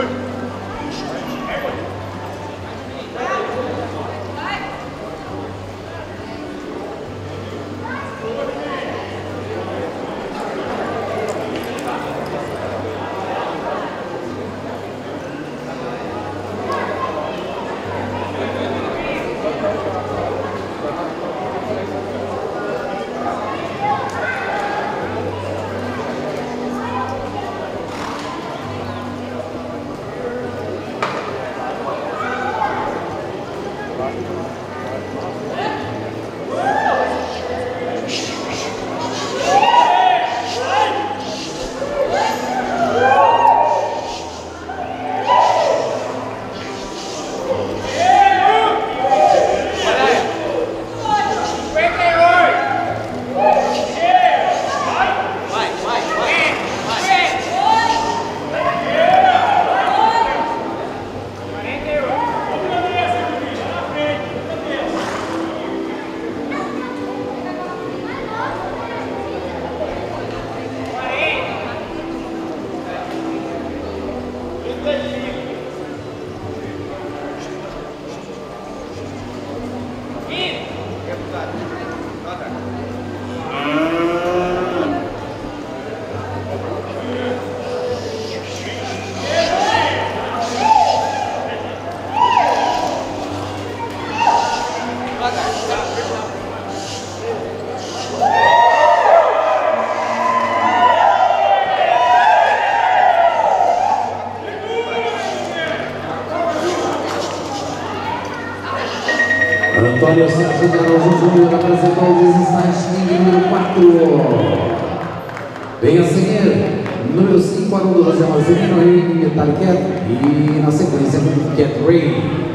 Good. まあ Antônio Sérgio Araújo Júnior apresentou o Desistante número 4. Vem a seguir, número 5, Haroldo José Marcelino e Metal Cat. E na sequência, Cat Ray.